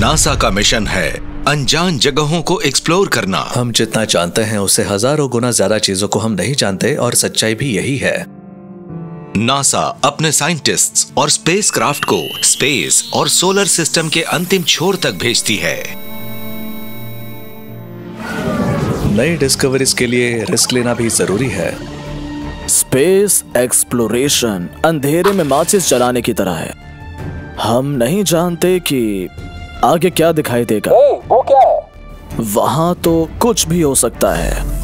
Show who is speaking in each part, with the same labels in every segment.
Speaker 1: NASA का mission है अनजान जगहों को एक्सप्लोर करना।
Speaker 2: हम जितना जानते हैं उससे हज़ारों गुना ज़्यादा चीज़ों को हम नहीं जानते और सच्चाई भी यही है।
Speaker 1: नासा अपने साइंटिस्ट्स और स्पेस क्राफ्ट को स्पेस और सोलर सिस्टम के अंतिम छोर तक भेजती है।
Speaker 2: नई डिस्कवरीज के लिए रिस्क लेना भी ज़रूरी है।
Speaker 3: स्पेस एक्सप्लोरेशन अंधेरे में माचिस जलाने की तरह है। हम नहीं जानते कि आगे क्या दिखाई देगा?
Speaker 4: ए, वो क्या है?
Speaker 3: वहाँ तो कुछ भी हो सकता है।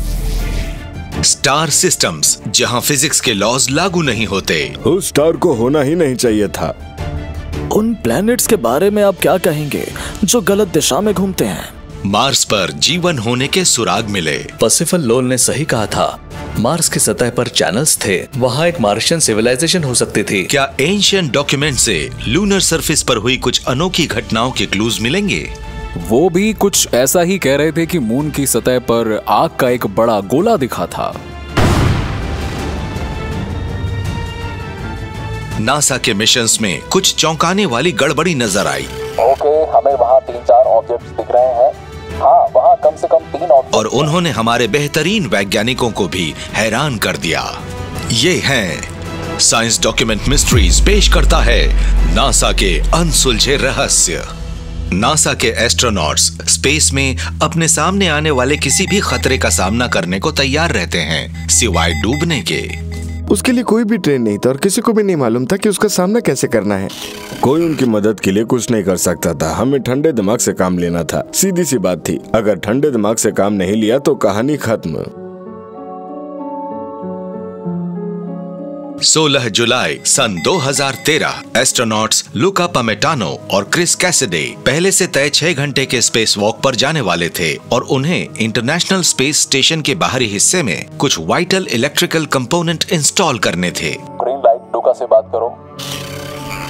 Speaker 1: स्टार सिस्टम्स जहाँ फिजिक्स के लॉज लागू नहीं होते।
Speaker 5: उस स्टार को होना ही नहीं चाहिए था।
Speaker 3: उन प्लैनेट्स के बारे में आप क्या कहेंगे जो गलत दिशा में घूमते हैं?
Speaker 1: मार्स पर जीवन होने के सुराग मिले।
Speaker 2: पसिफल लोल ने सही कहा था। मार्स की सतह पर चैनल्स थे। वहाँ एक मार्शियन सिविलाइजेशन हो सकती थी।
Speaker 1: क्या एंशियंट डॉक्यूमेंट से लूनर सरफेस पर हुई कुछ अनोखी घटनाओं के क्लूज मिलेंगे?
Speaker 6: वो भी कुछ ऐसा ही कह रहे थे कि मून की सतह पर आग का एक बड़ा गोला दिखा था।
Speaker 1: नासा के मिशंस में कुछ चौंकाने वाली गड़बड़ी नज़र आई।
Speaker 4: ओके हमें वहाँ तीन चार ऑब्जेक्ट्स दिख रहे हैं। हाँ वहाँ कम से कम तीन
Speaker 1: और उन्होंने हमारे बेहतरीन वैज्ञानिकों को भी हैरान कर दिया। ये हैं। साइंस डॉक्यूमेंट मिस्ट्रीज पेश करता है नासा के अनसुलझे रहस्य। नासा के एस्ट्रोनॉट्स स्पेस में अपने सामने आने वाले किसी भी खतरे का सामना करने को तैयार रहते हैं सिवाय डूबने के।
Speaker 5: उसके लिए कोई भी ट्रेन नहीं था और किसी को भी नहीं मालूम था कि उसका सामना कैसे करना है। कोई उनकी मदद के लिए कुछ नहीं कर सकता था। हमें ठंडे दिमाग से काम लेना था। सीधी सी बात थी, अगर ठंडे दिमाग से काम नहीं लिया तो कहानी खत्म।
Speaker 1: 16 जुलाई सन 2013 एस्ट्रोनॉट्स लुका पमेटानो और क्रिस कैसेडे पहले से तय छह घंटे के स्पेस वॉक पर जाने वाले थे और उन्हें इंटरनेशनल स्पेस स्टेशन के बाहरी हिस्से में कुछ वाइटल इलेक्ट्रिकल कंपोनेंट इंस्टॉल करने थे।
Speaker 4: ग्रीन लाइट लुका से बात करो।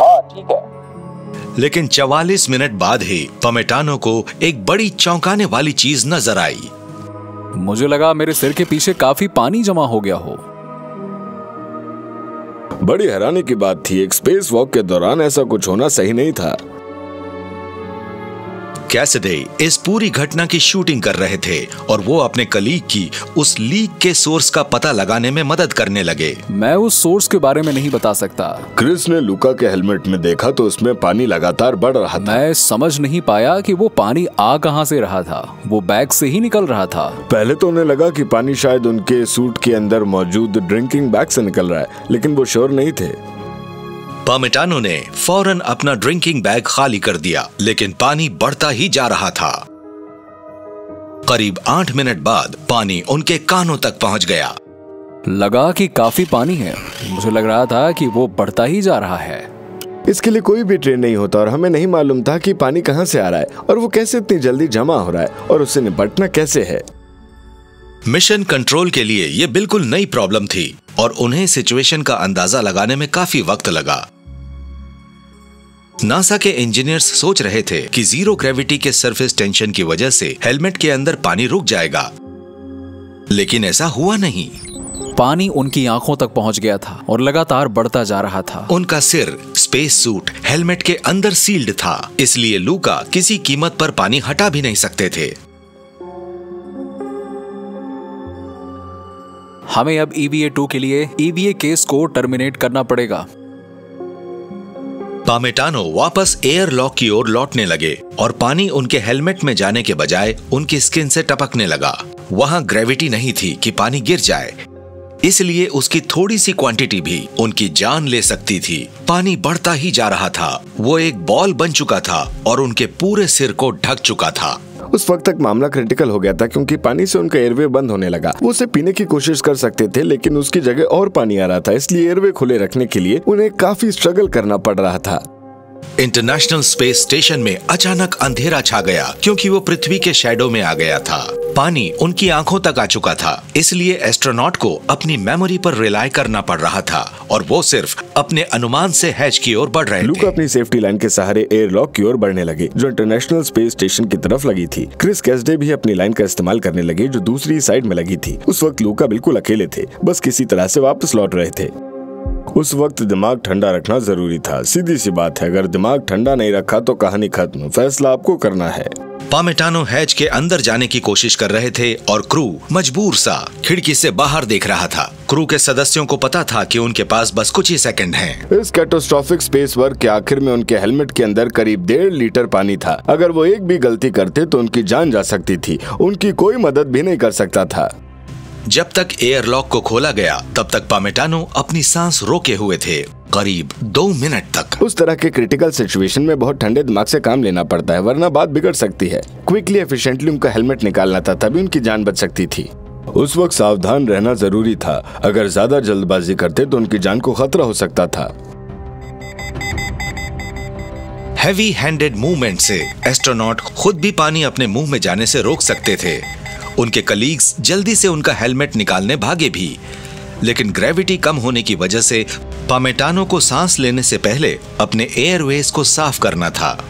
Speaker 4: हाँ ठीक है।
Speaker 1: लेकिन 44 मिनट बाद ही पमेटानो को एक बड़ी चौंकाने वाली चीज़ नज़र आई।
Speaker 6: मुझे लगा मेरे सिर के पीछे काफ़ी पानी जमा हो गया हो।
Speaker 5: बड़ी हैरानी की बात थी, एक स्पेस वॉक के दौरान ऐसा कुछ होना सही नहीं था।
Speaker 1: कैसिडे इस पूरी घटना की शूटिंग कर रहे थे और वो अपने कलीग की उस लीक के सोर्स का पता लगाने में मदद करने लगे।
Speaker 6: मैं उस सोर्स के बारे में नहीं बता सकता।
Speaker 5: क्रिस ने लुका के हेलमेट में देखा तो उसमें पानी लगातार बढ़ रहा था।
Speaker 6: मैं समझ नहीं पाया कि वो पानी आ कहाँ से रहा था। वो बैग से ही निकल रहा था।
Speaker 5: पहले तो उन्हें लगा कि पानी शायद उनके सूट के अंदर मौजूद ड्रिंकिंग बैग से निकल रहा है लेकिन वो श्योर नहीं थे।
Speaker 1: पामेटानो ने फ़ौरन अपना ड्रिंकिंग बैग खाली कर दिया लेकिन पानी बढ़ता ही जा रहा था। करीब आठ मिनट बाद पानी उनके कानों तक पहुँच गया।
Speaker 6: लगा कि काफ़ी पानी है। मुझे लग रहा था कि वो बढ़ता ही जा रहा है।
Speaker 5: इसके लिए कोई भी ट्रेन नहीं होता और हमें नहीं मालूम था कि पानी कहाँ से आ रहा है और वो कैसे इतनी जल्दी जमा हो रहा है और उससे निपटना कैसे है।
Speaker 1: मिशन कंट्रोल के लिए ये बिल्कुल नई प्रॉब्लम थी और उन्हें सिचुएशन का अंदाज़ा लगाने में काफ़ी वक्त लगा। नासा के इंजीनियर्स सोच रहे थे कि ज़ीरो ग्रेविटी के सरफेस टेंशन की वजह से हेलमेट के अंदर पानी रुक जाएगा। लेकिन ऐसा हुआ नहीं।
Speaker 6: पानी उनकी आँखों तक पहुँच गया था और लगातार बढ़ता जा रहा था।
Speaker 1: उनका सिर स्पेस सूट हेलमेट के अंदर सील्ड था। इसलिए लूका किसी कीमत पर पानी हटा भी नहीं सकते थे।
Speaker 6: हमें अब ईवीए टू के लिए ईवीए केस को टर्मिनेट करना पड़ेगा।
Speaker 1: पामेटानो वापस एयर लॉक की ओर लौटने लगे और पानी उनके हेलमेट में जाने के बजाय उनकी स्किन से टपकने लगा। वहाँ ग्रेविटी नहीं थी कि पानी गिर जाए। इसलिए उसकी थोड़ी सी क्वांटिटी भी उनकी जान ले सकती थी। पानी बढ़ता ही जा रहा था। वो एक बॉल बन चुका था और उनके पूरे सिर को ढक चुका था।
Speaker 5: उस वक्त तक मामला क्रिटिकल हो गया था क्योंकि पानी से उनका एयरवे बंद होने लगा। वो उसे पीने की कोशिश कर सकते थे, लेकिन उसकी जगह और पानी आ रहा था, इसलिए एयरवे खुले रखने के लिए उन्हें काफ़ी स्ट्रगल करना पड़ रहा था।
Speaker 1: इंटरनेशनल स्पेस स्टेशन में अचानक अंधेरा छा गया क्योंकि वो पृथ्वी के शेडो में आ गया था। पानी उनकी आँखों तक आ चुका था इसलिए एस्ट्रोनॉट को अपनी मेमोरी पर रिलाय करना पड़ रहा था और वो सिर्फ़ अपने अनुमान से हैच की ओर बढ़ रहे
Speaker 5: लूक
Speaker 1: थे।
Speaker 5: अपनी सेफ्टी लाइन के सहारे एयरलॉक की ओर बढ़ने लगे जो इंटरनेशनल स्पेस स्टेशन की तरफ़ लगी थी। क्रिस कैसडे भी अपनी लाइन का इस्तेमाल करने लगे जो दूसरी साइड में लगी थी। उस वक्त लूका बिल्कुल अकेले थे बस किसी तरह से वापस लौट रहे थे। उस वक्त दिमाग ठंडा रखना ज़रूरी था। सीधी सी बात है अगर दिमाग ठंडा नहीं रखा तो कहानी खत्म। फैसला आपको करना है।
Speaker 1: पामेटानो हैच के अंदर जाने की कोशिश कर रहे थे और क्रू मजबूर सा खिड़की से बाहर देख रहा था। क्रू के सदस्यों को पता था कि उनके पास बस कुछ ही सेकंड हैं।
Speaker 5: इस कैटोस्ट्रॉफिक स्पेस वर्क के आखिर में उनके हेलमेट के अंदर करीब डेढ़ लीटर पानी था। अगर वो एक भी गलती करते तो उनकी जान जा सकती थी। उनकी कोई मदद भी नहीं कर सकता था।
Speaker 1: जब तक एयरलॉक को खोला गया तब तक पामेटानो अपनी सांस रोके हुए थे करीब दो मिनट तक।
Speaker 5: उस तरह के क्रिटिकल सिचुएशन में बहुत ठंडे दिमाग से काम लेना पड़ता है वरना बात बिगड़ सकती है। क्विकली एफिशिएंटली उनका हेलमेट निकालना था तभी उनकी जान बच सकती थी। उस वक्त सावधान रहना ज़रूरी था। अगर ज़्यादा जल्दबाजी करते तो उनकी जान को खतरा हो सकता था।
Speaker 1: हैवी हैंडेड मूवमेंट से एस्ट्रोनॉट खुद भी पानी अपने मुँह में जाने से रोक सकते थे। उनके कलीग्स जल्दी से उनका हेलमेट निकालने भागे भी। लेकिन ग्रेविटी कम होने की वजह से पामेटानो को सांस लेने से पहले अपने एयरवेज को साफ़ करना था।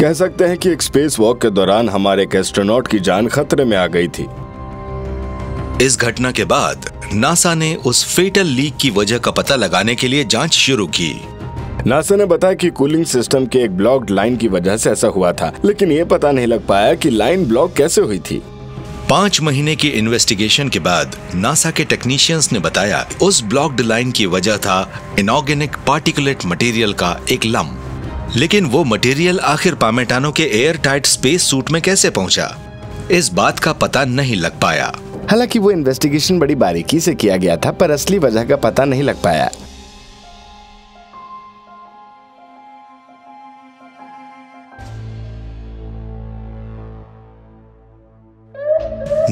Speaker 5: कह सकते हैं कि एक स्पेस वॉक के दौरान हमारे एक एस्ट्रोनॉट की जान खतरे में आ गई थी।
Speaker 1: इस घटना के बाद नासा ने उस फेटल लीक की वजह का पता लगाने के लिए जाँच शुरू की।
Speaker 5: नासा ने बताया कि कूलिंग सिस्टम के एक ब्लॉक्ड लाइन की वजह से ऐसा हुआ था लेकिन ये पता नहीं लग पाया कि लाइन ब्लॉक कैसे हुई थी।
Speaker 1: पाँच महीने की इन्वेस्टिगेशन के बाद नासा के टेक्नीशियंस ने बताया उस ब्लॉक्ड लाइन की वजह था इनऑर्गेनिक पार्टिकुलेट मटेरियल का एक लम। लेकिन वो मटेरियल आखिर पामेटानो के एयर टाइट स्पेस सूट में कैसे पहुँचा? इस बात का पता नहीं लग पाया।
Speaker 5: हालाँकि वो इन्वेस्टिगेशन बड़ी बारीकी से किया गया था पर असली वजह का पता नहीं लग पाया।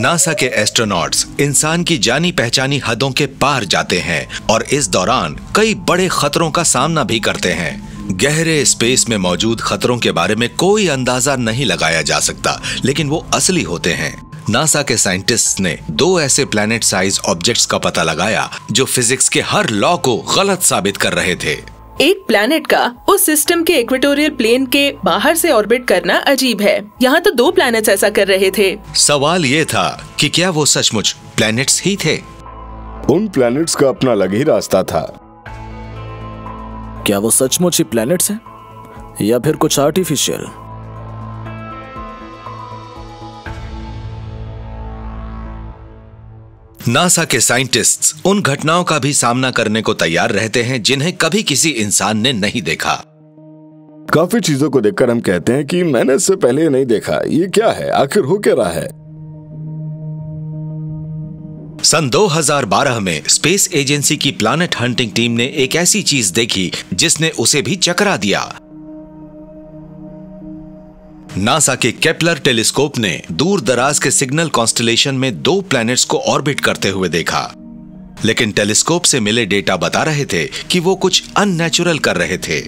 Speaker 1: नासा के एस्ट्रोनॉट्स इंसान की जानी पहचानी हदों के पार जाते हैं और इस दौरान कई बड़े खतरों का सामना भी करते हैं। गहरे स्पेस में मौजूद खतरों के बारे में कोई अंदाज़ा नहीं लगाया जा सकता, लेकिन वो असली होते हैं। नासा के साइंटिस्ट ने दो ऐसे प्लैनेट साइज़ ऑब्जेक्ट्स का पता लगाया, जो फिजिक्स के हर लॉ को गलत साबित कर रहे थे।
Speaker 7: एक प्लैनेट का उस सिस्टम के इक्वेटोरियल प्लेन के बाहर से ऑर्बिट करना अजीब है। यहाँ तो दो प्लैनेट्स ऐसा कर रहे थे।
Speaker 1: सवाल ये था कि क्या वो सचमुच प्लैनेट्स ही थे?
Speaker 5: उन प्लैनेट्स का अपना अलग ही रास्ता था।
Speaker 3: क्या वो सचमुच ही प्लैनेट्स हैं? या फिर कुछ आर्टिफिशियल
Speaker 1: नासा के साइंटिस्ट्स उन घटनाओं का भी सामना करने को तैयार रहते हैं जिन्हें कभी किसी इंसान ने नहीं देखा।
Speaker 5: काफ़ी चीज़ों को देखकर हम कहते हैं कि मैंने इससे पहले नहीं देखा। ये क्या है? आखिर हो क्या रहा है?
Speaker 1: सन 2012 में स्पेस एजेंसी की प्लानट हंटिंग टीम ने एक ऐसी चीज़ देखी जिसने उसे भी चकरा दिया। नासा के केपलर टेलीस्कोप ने दूर दराज के सिग्नल कॉन्स्टलेशन में दो प्लैनेट्स को ऑर्बिट करते हुए देखा। लेकिन टेलीस्कोप से मिले डेटा बता रहे थे कि वो कुछ अननेचुरल कर रहे थे।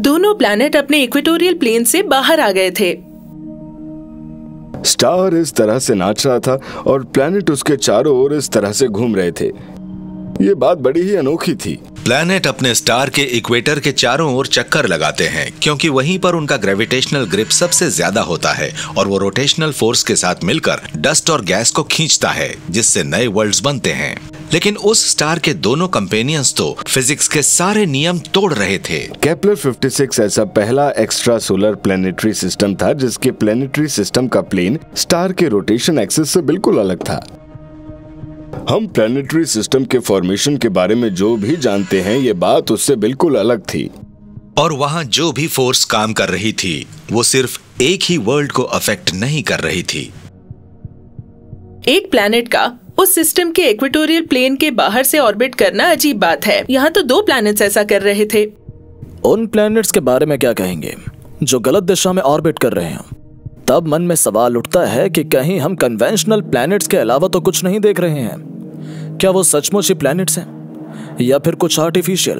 Speaker 7: दोनों प्लैनेट अपने इक्वेटोरियल प्लेन से बाहर आ गए थे।
Speaker 5: स्टार इस तरह से नाच रहा था और प्लैनेट उसके चारों ओर इस तरह से घूम रहे थे। ये बात बड़ी ही अनोखी थी।
Speaker 1: प्लैनेट अपने स्टार के इक्वेटर के चारों ओर चक्कर लगाते हैं क्योंकि वहीं पर उनका ग्रेविटेशनल ग्रिप सबसे ज़्यादा होता है और वो रोटेशनल फोर्स के साथ मिलकर डस्ट और गैस को खींचता है जिससे नए वर्ल्ड्स बनते हैं। लेकिन उस स्टार के दोनों कंपेनियंस तो फिजिक्स के सारे नियम तोड़ रहे थे।
Speaker 5: केपलर 56 ऐसा पहला एक्स्ट्रा सोलर प्लेनेटरी सिस्टम था जिसके प्लेनेटरी सिस्टम का प्लेन स्टार के रोटेशन एक्सिस से बिल्कुल अलग था। हम प्लेनेटरी सिस्टम के फॉर्मेशन के बारे में जो भी जानते हैं ये बात उससे बिल्कुल अलग थी।
Speaker 1: और वहाँ जो भी फोर्स काम कर रही थी वो सिर्फ़ एक ही वर्ल्ड को अफेक्ट नहीं कर रही थी।
Speaker 7: एक प्लैनेट का उस सिस्टम के इक्वेटोरियल प्लेन के बाहर से ऑर्बिट करना अजीब बात है। यहाँ तो दो प्लैनेट्स ऐसा कर रहे थे।
Speaker 3: उन प्लैनेट्स के बारे में क्या कहेंगे? जो गलत दिशा में ऑर्बिट कर रहे हैं। तब मन में सवाल उठता है कि कहीं हम कन्वेंशनल प्लैनेट्स के अलावा तो कुछ नहीं देख रहे हैं। क्या वो सचमुच ही प्लैनेट्स हैं? या फिर कुछ आर्टिफिशियल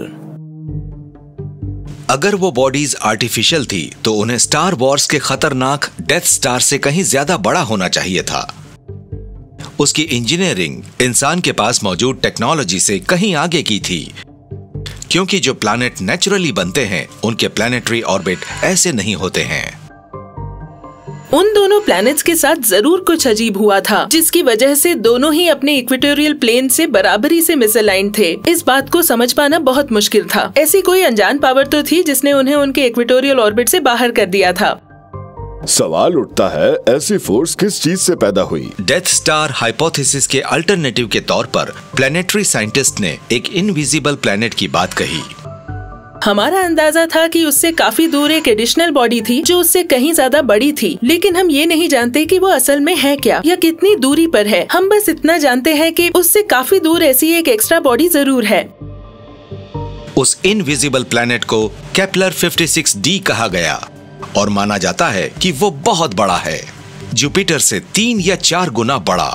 Speaker 1: अगर वो बॉडीज आर्टिफिशियल थी तो उन्हें स्टार वॉर्स के खतरनाक डेथ स्टार से कहीं ज़्यादा बड़ा होना चाहिए था। उसकी इंजीनियरिंग इंसान के पास मौजूद टेक्नोलॉजी से कहीं आगे की थी। क्योंकि जो प्लैनेट नेचुरली बनते हैं, उनके प्लैनेटरी ऑर्बिट ऐसे नहीं होते हैं।
Speaker 7: उन दोनों प्लैनेट्स के साथ ज़रूर कुछ अजीब हुआ था जिसकी वजह से दोनों ही अपने इक्वेटोरियल प्लेन से बराबरी से मिसअलाइन थे। इस बात को समझ पाना बहुत मुश्किल था। ऐसी कोई अनजान पावर तो थी जिसने उन्हें उनके इक्वेटोरियल ऑर्बिट से बाहर कर दिया था।
Speaker 5: सवाल उठता है ऐसी फोर्स किस चीज़ से पैदा हुई?
Speaker 1: डेथ स्टार हाइपोथेसिस के अल्टरनेटिव के तौर पर प्लेनेटरी साइंटिस्ट ने एक इनविजिबल प्लेनेट की बात कही।
Speaker 7: हमारा अंदाज़ा था कि उससे काफ़ी दूर एक एडिशनल बॉडी थी, जो उससे कहीं ज़्यादा बड़ी थी। लेकिन हम ये नहीं जानते कि वो असल में है क्या, या कितनी दूरी पर है। हम बस इतना जानते हैं कि उससे काफ़ी दूर ऐसी एक एक्स्ट्रा बॉडी ज़रूर है।
Speaker 1: उस इनविजिबल प्लेनेट को केपलर 56D कहा गया, और माना जाता है कि वो बहुत बड़ा है। जुपिटर से तीन या चार गुना बड़ा।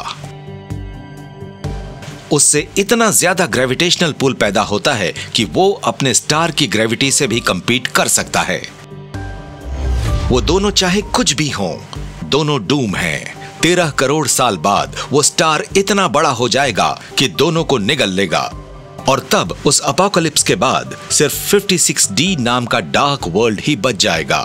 Speaker 1: उससे इतना ज़्यादा ग्रेविटेशनल पुल पैदा होता है कि वो अपने स्टार की ग्रेविटी से भी कंपीट कर सकता है। वो दोनों चाहे कुछ भी हों, दोनों डूम हैं। तेरह करोड़ साल बाद वो स्टार इतना बड़ा हो जाएगा कि दोनों को निगल लेगा। और तब उस अपोकलिप्स के बाद सिर्फ़ 56D नाम का डार्क वर्ल्ड ही बच जाएगा।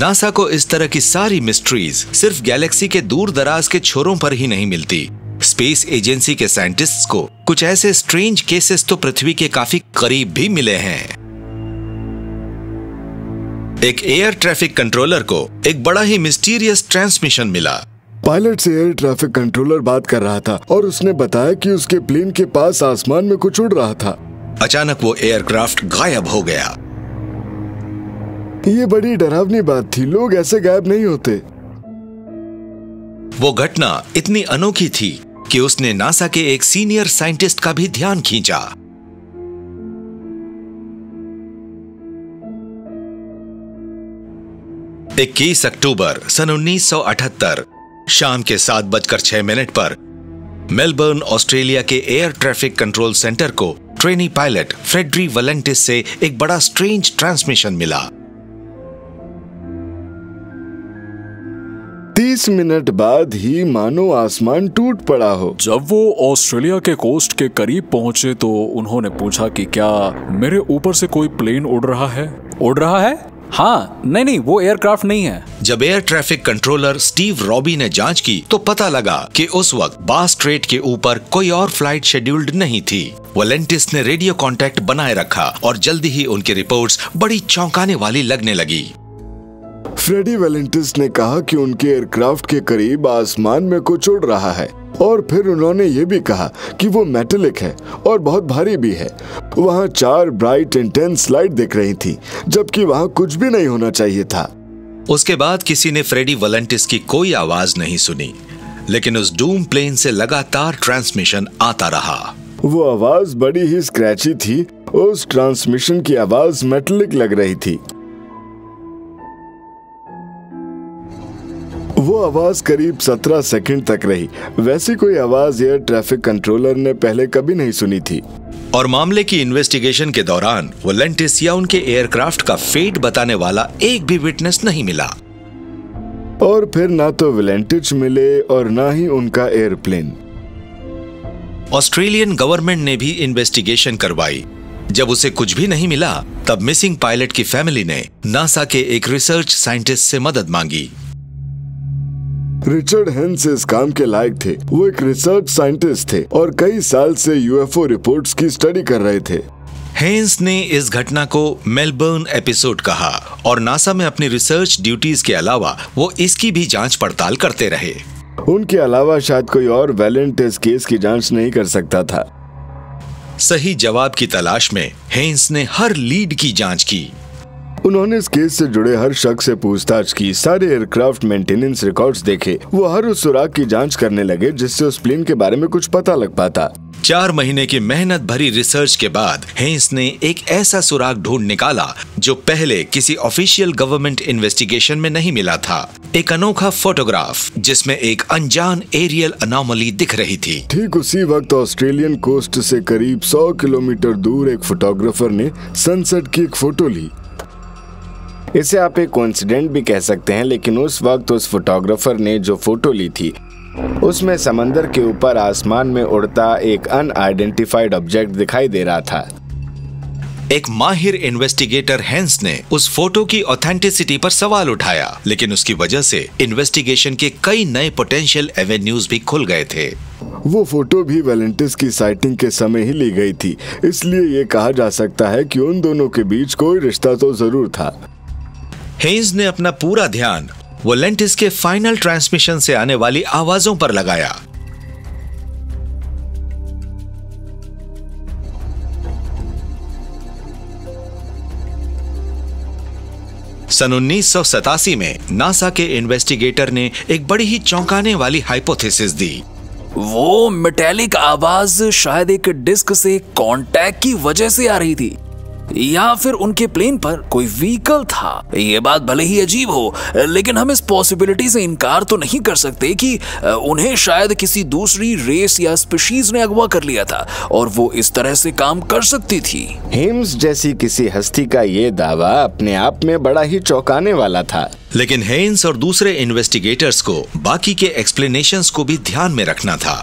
Speaker 1: नासा को इस तरह की सारी मिस्ट्रीज सिर्फ़ गैलेक्सी के दूर दराज के छोरों पर ही नहीं मिलती। स्पेस एजेंसी के साइंटिस्ट्स को कुछ ऐसे स्ट्रेंज केसेस तो पृथ्वी के काफ़ी करीब भी मिले हैं। एक एयर ट्रैफ़िक कंट्रोलर को एक बड़ा ही मिस्टीरियस ट्रांसमिशन मिला।
Speaker 5: पायलट से एयर ट्रैफ़िक कंट्रोलर बात कर रहा था और उसने बताया कि उसके प्लेन के पास आसमान में कुछ उड़ रहा था।
Speaker 1: अचानक वो एयरक्राफ्ट गायब हो गया।
Speaker 5: ये बड़ी डरावनी बात थी, लोग ऐसे गायब नहीं होते।
Speaker 1: वो घटना इतनी अनोखी थी कि उसने नासा के एक सीनियर साइंटिस्ट का भी ध्यान खींचा। इक्कीस अक्टूबर सन 1978 शाम के सात बजकर छह मिनट पर, मेलबर्न, ऑस्ट्रेलिया के एयर ट्रैफ़िक कंट्रोल सेंटर को ट्रेनी पायलट फ्रेडरी वलेंटिस से एक बड़ा स्ट्रेंज ट्रांसमिशन मिला।
Speaker 5: तीस मिनट बाद ही मानो आसमान टूट पड़ा हो।
Speaker 6: जब वो ऑस्ट्रेलिया के कोस्ट के करीब पहुँचे तो उन्होंने पूछा कि क्या मेरे ऊपर से कोई प्लेन उड़ रहा है? उड़ रहा है? हाँ नहीं नहीं वो एयरक्राफ्ट नहीं है।
Speaker 1: जब air traffic controller Steve Robey ने जाँच की तो पता लगा कि उस वक्त बास स्ट्रेट के ऊपर कोई और फ़्लाइट शेड्यूल्ड नहीं थी। वलेंटिस ने रेडियो कांटेक्ट बनाए रखा और जल्दी ही उनकी रिपोर्ट्स बड़ी चौंकाने वाली लगने लगी।
Speaker 5: फ्रेडी वेलेंटिस ने कहा कि उनके एयरक्राफ्ट के करीब आसमान में कुछ उड़ रहा है और फिर उन्होंने ये भी कहा कि वो मेटेलिक है और बहुत भारी भी है। वहाँ चार ब्राइट इंटेंस लाइट दिख रही थी जबकि वहाँ कुछ भी नहीं होना चाहिए था।
Speaker 1: उसके बाद किसी ने फ्रेडी वलेंटिस की कोई आवाज़ नहीं सुनी लेकिन उस डूम प्लेन से लगातार ट्रांसमिशन आता रहा।
Speaker 5: वो आवाज़ बड़ी ही स्क्रैची थी उस ट्रांसमिशन की आवाज़ मेटलिक लग रही थी। वो आवाज़ करीब 17 सेकंड तक रही। वैसी कोई आवाज़ एयर ट्रैफ़िक कंट्रोलर ने पहले कभी नहीं सुनी थी।
Speaker 1: और मामले की इन्वेस्टिगेशन के दौरान वोलेंटिस या उनके एयरक्राफ्ट का फेट बताने वाला एक भी विटनेस नहीं मिला।
Speaker 5: और फिर ना तो विलेंटिच मिले और ना ही उनका एयरप्लेन।
Speaker 1: ऑस्ट्रेलियन गवर्नमेंट ने भी इन्वेस्टिगेशन करवाई। जब उसे कुछ भी नहीं मिला तब मिसिंग पायलट की फैमिली ने नासा के एक रिसर्च साइंटिस्ट से मदद मांगी।
Speaker 5: रिचर्ड हेंस इस काम के लायक थे। वो एक रिसर्च साइंटिस्ट थे और कई साल से यूएफओ रिपोर्ट्स की स्टडी कर रहे थे।
Speaker 1: हेंस ने इस घटना को मेलबर्न एपिसोड कहा और नासा में अपनी रिसर्च ड्यूटीज़ के अलावा वो इसकी भी जाँच पड़ताल करते रहे।
Speaker 5: उनके अलावा शायद कोई और वैलेंट इस केस की जाँच नहीं कर सकता था।
Speaker 1: सही जवाब की तलाश में हेंस ने हर लीड की जाँच की।
Speaker 5: उन्होंने इस केस से जुड़े हर शख्स से पूछताछ की। सारे एयरक्राफ्ट मेंटेनेंस रिकॉर्ड्स देखे। वो हर उस सुराग की जाँच करने लगे जिससे उस प्लेन के बारे में कुछ पता लग पाता।
Speaker 1: चार महीने की मेहनत भरी रिसर्च के बाद हेंस ने एक ऐसा सुराग ढूंढ निकाला जो पहले किसी ऑफिशियल गवर्नमेंट इन्वेस्टिगेशन में नहीं मिला था। एक अनोखा फोटोग्राफ जिसमें एक अनजान एरियल अनोमली दिख रही थी।
Speaker 5: ठीक उसी वक्त ऑस्ट्रेलियन कोस्ट से करीब 100 किलोमीटर दूर एक फोटोग्राफर ने सनसेट की एक फ़ोटो ली। इसे आप एक कोइंसिडेंट भी कह सकते हैं लेकिन उस वक्त उस फोटोग्राफर ने जो फ़ोटो ली थी उसमें समंदर के ऊपर आसमान में उड़ता एक अनआइडेंटिफाइड ऑब्जेक्ट दिखाई दे रहा था।
Speaker 1: एक माहिर इन्वेस्टिगेटर हेंस ने उस फ़ोटो की ऑथेंटिसिटी पर सवाल उठाया लेकिन उसकी वजह से इन्वेस्टिगेशन के कई नए पोटेंशियल एवेन्यूज भी खुल गए थे।
Speaker 5: वो फ़ोटो भी वेलेंटिस की साइटिंग के समय ही ली गई थी इसलिए ये कहा जा सकता है कि उन दोनों के बीच कोई रिश्ता तो ज़रूर था।
Speaker 1: हेंस ने अपना पूरा ध्यान वोलेंटिस के फाइनल ट्रांसमिशन से आने वाली आवाजों पर लगाया। सन उन्नीस सौ सतासी में नासा के इन्वेस्टिगेटर ने एक बड़ी ही चौंकाने वाली हाइपोथेसिस दी।
Speaker 6: वो मेटेलिक आवाज़ शायद एक डिस्क से कांटेक्ट की वजह से आ रही थी। या फिर उनके प्लेन पर कोई व्हीकल था। ये बात भले ही अजीब हो लेकिन हम इस पॉसिबिलिटी से इनकार तो नहीं कर सकते कि उन्हें शायद किसी दूसरी रेस या स्पीशीज ने अगवा कर लिया था और वो इस तरह से काम कर सकती थी।
Speaker 5: हेम्स जैसी किसी हस्ती का ये दावा अपने आप में बड़ा ही चौंकाने वाला था।
Speaker 1: लेकिन हेन्स और दूसरे इन्वेस्टिगेटर्स को बाकी के एक्सप्लेनेशंस को भी ध्यान में रखना था।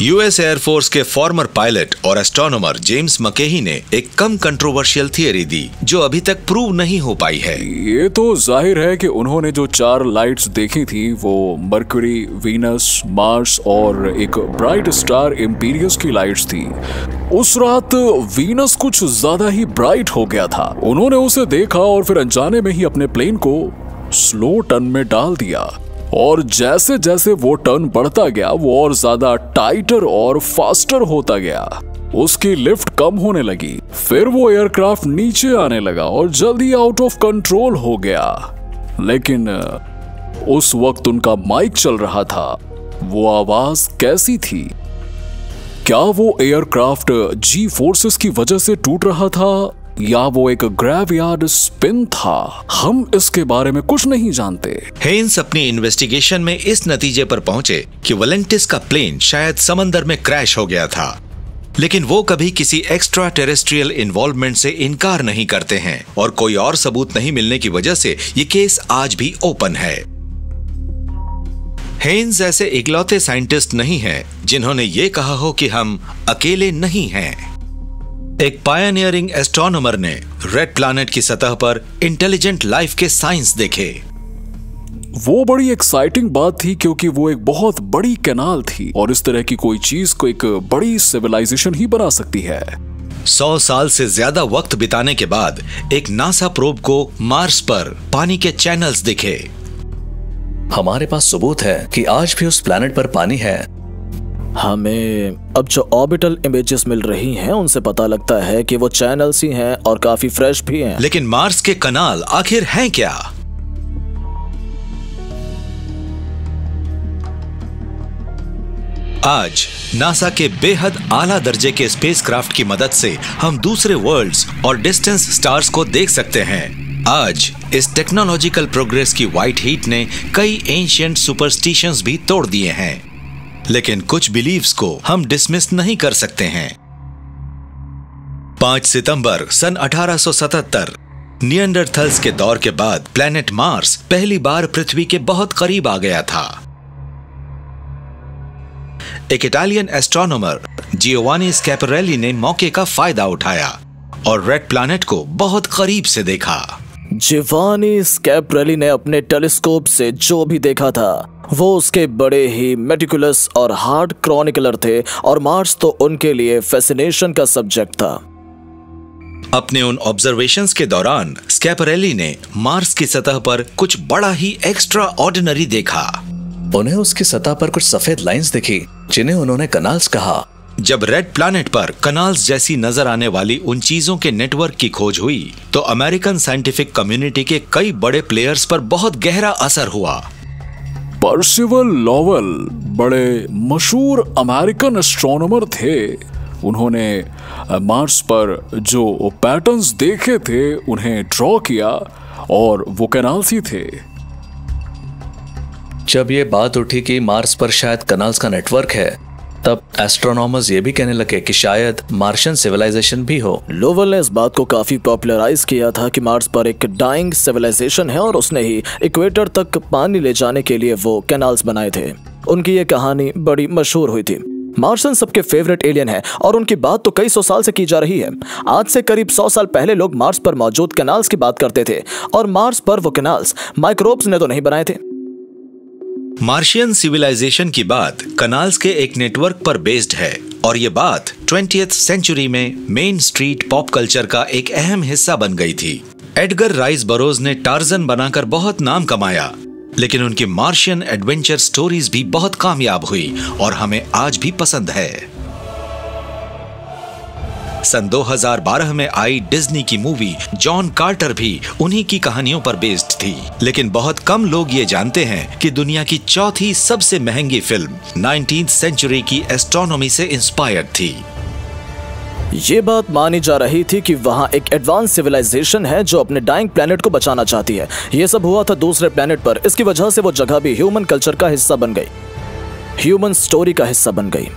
Speaker 1: यूएस एयरफोर्स के फॉर्मर पायलट और एस्ट्रोनॉमर जेम्स मकेही ने एक कम कंट्रोवर्शियल थियरी दी, जो अभी तक प्रूव नहीं हो पाई है।
Speaker 6: ये तो ज़ाहिर है कि उन्होंने जो चार लाइट्स देखी थी, वो मरकरी वीनस मार्स और एक ब्राइट स्टार इम्पीरियस की लाइट्स थी। उस रात वीनस कुछ ज़्यादा ही ब्राइट हो गया था। उन्होंने उसे देखा और फिर अनजाने में ही अपने प्लेन को स्लो टर्न में डाल दिया। और जैसे जैसे वो टर्न बढ़ता गया, वो और ज़्यादा टाइटर और फास्टर होता गया। उसकी लिफ्ट कम होने लगी। फिर वो एयरक्राफ्ट नीचे आने लगा और जल्दी आउट ऑफ़ कंट्रोल हो गया। लेकिन उस वक्त उनका माइक चल रहा था। वो आवाज़ कैसी थी? क्या वो एयरक्राफ्ट जी फोर्सेस की वजह से टूट रहा था? या वो एक ग्रेवयार्ड स्पिन था। हम इसके बारे में कुछ नहीं जानते।
Speaker 1: हेन्स अपनी इन्वेस्टिगेशन में इस नतीजे पर पहुँचे कि वलेंटिस का प्लेन शायद समंदर में क्रैश हो गया था। लेकिन वो कभी किसी एक्स्ट्रा टेरेस्ट्रियल इन्वॉल्वमेंट से इनकार नहीं करते हैं और कोई और सबूत नहीं मिलने की वजह से ये केस आज भी ओपन है। हेन्स ऐसे इकलौते साइंटिस्ट नहीं हैं जिन्होंने ये कहा हो कि हम अकेले नहीं हैं। एक पायनियरिंग एस्ट्रोनॉमर ने रेड प्लैनेट की सतह पर इंटेलिजेंट लाइफ के साइंस देखे।
Speaker 6: वो बड़ी एक्साइटिंग बात थी क्योंकि वो एक बहुत बड़ी कैनाल थी और इस तरह की कोई चीज़ को एक बड़ी सिविलाइजेशन ही बना सकती है।
Speaker 1: सौ साल से ज़्यादा वक्त बिताने के बाद एक नासा प्रोब को मार्स पर पानी के चैनल्स दिखे।
Speaker 2: हमारे पास सबूत है कि आज भी उस प्लैनेट पर पानी है।
Speaker 3: हमें। अब जो ऑर्बिटल इमेजेस मिल रही हैं, उनसे पता लगता है कि वो चैनल्स ही हैं और काफ़ी फ्रेश भी हैं।
Speaker 1: लेकिन मार्स के कनाल आखिर हैं क्या? आज नासा के बेहद आला दर्जे के स्पेसक्राफ्ट की मदद से हम दूसरे वर्ल्ड्स और डिस्टेंस स्टार्स को देख सकते हैं। आज, इस टेक्नोलॉजिकल प्रोग्रेस की व्हाइट हीट ने कई एंशियंट सुपरस्टिशंस भी तोड़ दिए हैं। लेकिन कुछ बिलीव्स को हम डिसमिस नहीं कर सकते हैं। 5 सितंबर सन 1877 नियंडरथल्स के दौर के बाद प्लेनेट मार्स पहली बार पृथ्वी के बहुत करीब आ गया था। एक इटालियन एस्ट्रोनॉमर जियोवानी स्कैपरेली ने मौके का फ़ायदा उठाया और रेड प्लैनेट को बहुत करीब से देखा।
Speaker 3: जिवानी स्कैपरेली ने अपने टेलीस्कोप से जो भी देखा था वो उसके बड़े ही मेटिकुलस और हार्ड क्रॉनिकलर थे और मार्स तो उनके लिए फैसिनेशन का सब्जेक्ट था।
Speaker 1: अपने उन ऑब्जर्वेशंस के दौरान स्कैपरेली ने मार्स की सतह पर कुछ बड़ा ही एक्स्ट्रा ऑर्डिनरी देखा।
Speaker 2: उन्हें उसकी सतह पर कुछ सफ़ेद लाइंस दिखी जिन्हें उन्होंने कनाल्स कहा।
Speaker 1: जब रेड प्लैनेट पर कनाल्स जैसी नज़र आने वाली उन चीज़ों के नेटवर्क की खोज हुई तो अमेरिकन साइंटिफिक कम्युनिटी के कई बड़े प्लेयर्स पर बहुत गहरा असर हुआ।
Speaker 6: पर्सिवल लॉवल बड़े मशहूर अमेरिकन एस्ट्रोनॉमर थे। उन्होंने मार्स पर जो पैटर्न्स देखे थे, उन्हें ड्रॉ किया और वो कैनाल्स ही थे।
Speaker 2: जब ये बात उठी कि मार्स पर शायद कनाल्स का नेटवर्क है तब एस्ट्रोनॉमर्स ये भी कहने लगे कि शायद मार्शियन सिविलाइजेशन भी हो।
Speaker 3: लोवल ने इस बात को काफ़ी पॉपुलराइज किया था कि मार्स पर एक डाइंग सिविलाइजेशन है और उसने ही इक्वेटर तक पानी ले जाने के लिए वो कैनाल्स बनाए थे। उनकी ये कहानी बड़ी मशहूर हुई थी। मार्शन सबके फेवरेट एलियन है और उनकी बात तो कई सौ साल से की जा रही है। आज से करीब सौ साल पहले लोग मार्स पर मौजूद कैनाल्स की बात करते थे और मार्स पर वो कैनाल्स माइक्रोब्स ने तो नहीं बनाए थे।
Speaker 1: मार्शियन सिविलाइजेशन की बात कनाल्स के एक नेटवर्क पर बेस्ड है और ये बात ट्वेंटी सेंचुरी में मेन स्ट्रीट पॉप कल्चर का एक अहम हिस्सा बन गई थी। एडगर राइस बरोज ने टार्जन बनाकर बहुत नाम कमाया, लेकिन उनकी मार्शियन एडवेंचर स्टोरीज भी बहुत कामयाब हुई और हमें आज भी पसंद है। सन 2012 में आई डिज्नी की मूवी जॉन कार्टर भी उन्हीं की कहानियों पर बेस्ड थी। लेकिन बहुत कम लोग ये जानते हैं कि दुनिया की चौथी सबसे महँगी फ़िल्म 19th सेंचुरी की एस्ट्रोनॉमी से इंस्पायर्ड थी।
Speaker 3: ये बात मानी जा रही थी कि वहाँ एक एडवांस सिविलाइजेशन है जो अपने डाइंग प्लेनेट को बचाना चाहती है। ये सब हुआ था दूसरे प्लेनेट पर। इसकी वजह से वो जगह भी ह्यूमन कल्चर का हिस्सा बन गई। ह्यूमन स्टोरी का हिस्सा बन गई।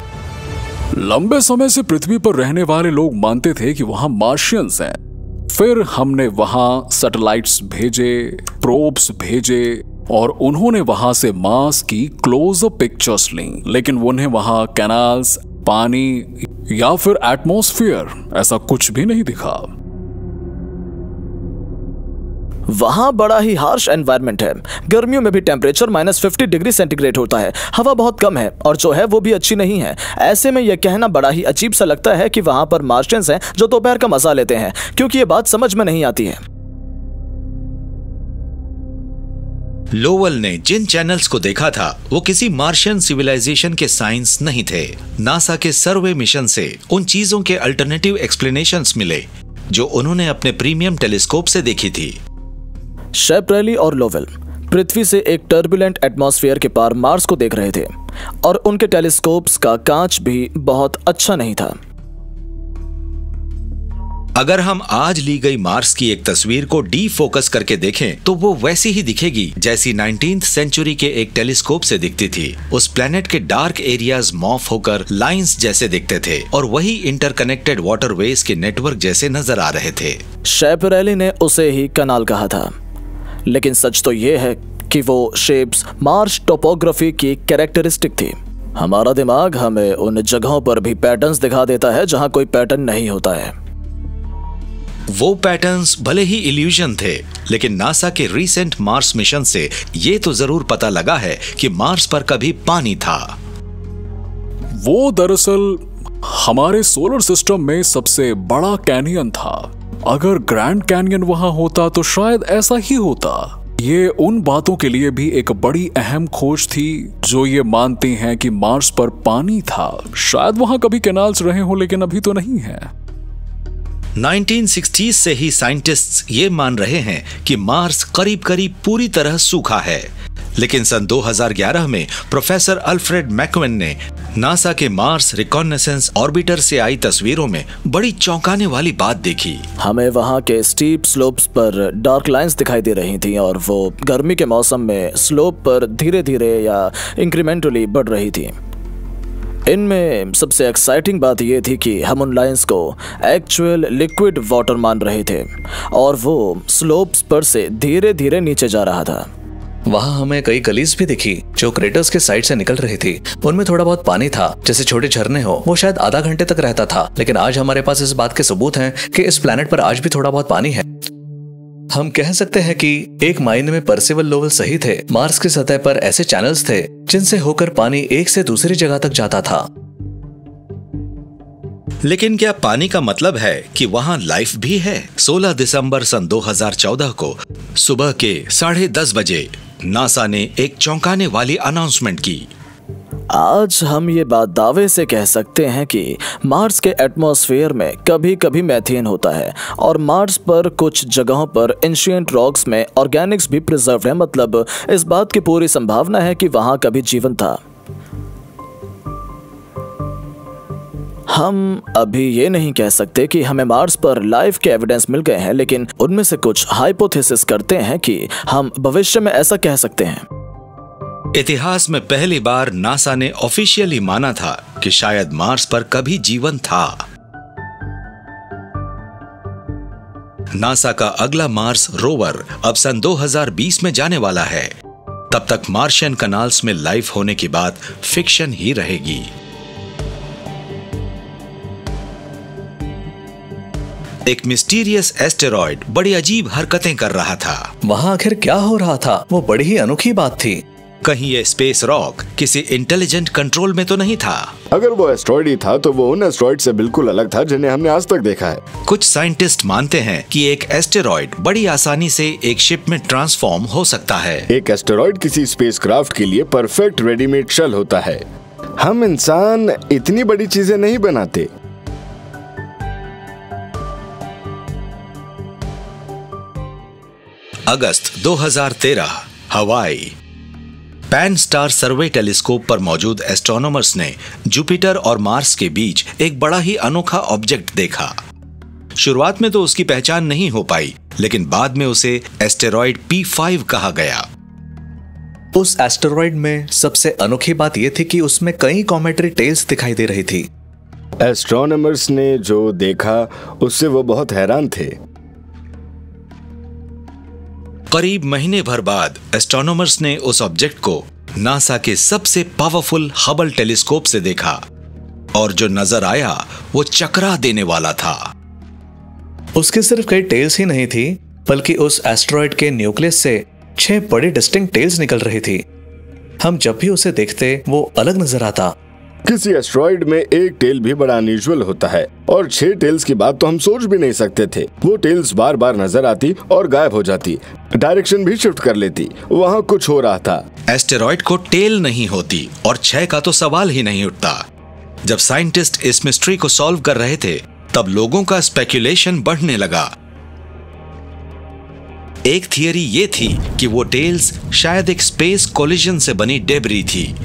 Speaker 6: लंबे समय से पृथ्वी पर रहने वाले लोग मानते थे कि वहाँ मार्शियंस हैं। फिर हमने वहाँ सैटेलाइट्स भेजे, प्रोब्स भेजे और उन्होंने वहाँ से मास की क्लोजअप पिक्चर्स ली। लेकिन उन्हें वहाँ कैनाल्स, पानी या फिर एटमॉस्फेयर ऐसा कुछ भी नहीं दिखा।
Speaker 3: वहाँ बड़ा ही हार्श एनवायरनमेंट है। गर्मियों में भी temperature minus fifty degree centigrade होता है। हवा बहुत कम है और जो है वो भी अच्छी नहीं है। ऐसे में यह कहना बड़ा ही अजीब सा लगता है कि वहाँ पर मार्शियंस हैं जो दोपहर का मज़ा लेते हैं, क्योंकि ये बात समझ में नहीं आती है।
Speaker 1: लोवल ने जिन चैनल्स को देखा था, वो किसी मार्शियन सिविलाइजेशन के साइंस नहीं थे। नासा के सर्वे मिशन से उन चीज़ों के अल्टरनेटिव एक्सप्लेनेशंस मिले, जो उन्होंने अपने प्रीमियम टेलीस्कोप से देखी थी।
Speaker 3: शेपरेली और लोवेल। पृथ्वी से एक टर्बुलेंट एटमॉस्फेयर के पार मार्स को देख रहे थे और उनके टेलीस्कोप्स का कांच भी बहुत अच्छा नहीं था।
Speaker 1: अगर हम आज ली गई मार्स की एक तस्वीर को डी फोकस करके देखें तो वो वैसी ही दिखेगी जैसी 19th सेंचुरी के एक टेलीस्कोप से दिखती थी। उस प्लेनेट के डार्क एरियाज़ मॉफ होकर लाइंस जैसे दिखते थे और वही इंटरकनेक्टेड वाटरवेज के नेटवर्क जैसे नज़र आ रहे थे।
Speaker 3: शेपरेली ने उसे ही कनाल कहा था। लेकिन सच तो ये है कि वो शेप्स मार्स टोपोग्राफी की कैरेक्टरिस्टिक थी। हमारा दिमाग हमें उन जगहों पर भी पैटर्न्स दिखा देता है जहाँ कोई पैटर्न नहीं होता है।
Speaker 1: वो पैटर्न्स भले ही इल्यूजन थे लेकिन नासा के रीसेंट मार्स मिशन से ये तो ज़रूर पता लगा है कि मार्स पर कभी पानी था।
Speaker 6: वो दरअसल हमारे सोलर सिस्टम में सबसे बड़ा कैनियन था। अगर ग्रैंड कैनियन वहाँ होता तो शायद ऐसा ही होता। ये उन बातों के लिए भी एक बड़ी अहम खोज थी, जो ये मानते हैं कि मार्स पर पानी था। शायद वहाँ कभी कैनाल्स रहे हो, लेकिन अभी तो नहीं है।
Speaker 1: 1960s से ही साइंटिस्ट्स ये मान रहे हैं कि मार्स करीब करीब पूरी तरह सूखा है। लेकिन सन 2011 में प्रोफेसर अल्फ्रेड मैकवेन ने नासा के मार्स रिकॉर्नेसेंस ऑर्बिटर से आई तस्वीरों में बड़ी चौंकाने वाली बात देखी।
Speaker 3: हमें वहाँ के स्टीप स्लोप्स पर डार्क लाइंस दिखाई दे रही थीं और वो गर्मी के मौसम में स्लोप पर धीरे धीरे या इंक्रीमेंटली बढ़ रही थी। इनमें सबसे एक्साइटिंग बात यह थी कि हम उन लाइंस को एक्चुअल लिक्विड वाटर मान रहे थे और वो स्लोप्स पर से धीरे धीरे नीचे जा रहा था।
Speaker 2: वहाँ हमें कई गलीज भी दिखी, जो क्रेटर्स के साइड से निकल रही थी। उनमें थोड़ा बहुत पानी था, जैसे छोटे झरने हो। वो शायद आधा घंटे तक रहता था, लेकिन आज हमारे पास इस बात के सबूत हैं कि इस प्लेनेट पर आज भी थोड़ा बहुत पानी है। हम कह सकते हैं कि एक मायने में परसिवल लोवल सही थे। मार्स की सतह पर ऐसे चैनल्स थे, जिनसे होकर पानी एक से दूसरी जगह तक जाता था।
Speaker 1: लेकिन क्या पानी का मतलब है कि वहाँ लाइफ भी है? 16 दिसंबर सन 2014 को सुबह के साढ़े दस बजे नासा ने एक चौंकाने वाली अनाउंसमेंट की।
Speaker 3: आज हम ये बात दावे से कह सकते हैं कि मार्स के एटमॉस्फेयर में कभी कभी मैथियन होता है और मार्स पर कुछ जगहों पर एंशियंट रॉक्स में ऑर्गेनिक्स भी प्रिजर्व है। मतलब इस बात की पूरी संभावना है कि वहाँ कभी जीवन था। हम अभी ये नहीं कह सकते कि हमें मार्स पर लाइफ के एविडेंस मिल गए हैं, लेकिन उनमें से कुछ हाइपोथेसिस करते हैं कि हम भविष्य में ऐसा कह सकते हैं।
Speaker 1: इतिहास में पहली बार नासा ने ऑफिशियली माना था कि शायद मार्स पर कभी जीवन था। नासा का अगला मार्स रोवर अब सन 2020 में जाने वाला है। तब तक मार्शियन कनाल्स में लाइफ होने की बात फिक्शन ही रहेगी। एक मिस्टीरियस एस्टेरॉयड बड़ी अजीब हरकतें कर रहा था।
Speaker 2: वहाँ आखिर क्या हो रहा था? वो बड़ी ही अनोखी बात थी।
Speaker 1: कहीं ये स्पेस रॉक किसी इंटेलिजेंट कंट्रोल में तो नहीं था।
Speaker 5: अगर वो एस्ट्रॉइड ही था तो वो उन एस्ट्रॉइड से बिल्कुल अलग था जिन्हें हमने आज तक देखा है।
Speaker 1: कुछ साइंटिस्ट मानते हैं कि एक एस्टेरॉयड बड़ी आसानी से एक शिप में ट्रांसफॉर्म हो सकता है।
Speaker 5: एक एस्टेरॉइड किसी स्पेसक्राफ्ट के लिए परफेक्ट रेडीमेड शल होता है। हम इंसान इतनी बड़ी चीज़ें नहीं बनाते।
Speaker 1: अगस्त 2013 हवाई। पैन स्टार सर्वे टेलीस्कोप पर मौजूद एस्ट्रोनॉमर्स ने जुपिटर और मार्स के बीच एक बड़ा ही अनोखा ऑब्जेक्ट देखा। शुरुआत में तो उसकी पहचान नहीं हो पाई, लेकिन बाद में उसे एस्टेरॉयड P5 कहा गया।
Speaker 2: उस एस्टेरॉइड में सबसे अनोखी बात यह थी कि उसमें कई कॉमेट्री टेल्स दिखाई दे रही थी।
Speaker 5: एस्ट्रोनॉमर्स ने जो देखा, उससे वो बहुत हैरान थे।
Speaker 1: करीब महीने भर बाद एस्ट्रोनॉमर्स ने उस ऑब्जेक्ट को नासा के सबसे पावरफुल हबल टेलीस्कोप से देखा और जो नज़र आया वो चकरा देने वाला था।
Speaker 2: उसके सिर्फ़ कई टेल्स ही नहीं थी बल्कि उस एस्ट्रॉइड के न्यूक्लियस से छह बड़ी डिस्टिंग टेल्स निकल रही थी। हम जब भी उसे देखते वो अलग नज़र आता।
Speaker 5: किसी एस्ट्रॉइड में एक टेल भी बड़ा अनयूजुअल होता है और छह टेल्स की बात तो हम सोच भी नहीं सकते थे। वो टेल्स बार बार नज़र आती और गायब हो जाती डायरेक्शन भी शिफ्ट कर लेती। वहाँ कुछ हो रहा था।
Speaker 1: एस्टेरॉयड को टेल नहीं होती और छह का तो सवाल ही नहीं उठता। जब साइंटिस्ट इस मिस्ट्री को सॉल्व कर रहे थे, तब लोगों का स्पेकुलेशन बढ़ने लगा। एक थियरी ये थी कि वो टेल्स शायद एक स्पेस कोलिजन से बनी डेबरी थी,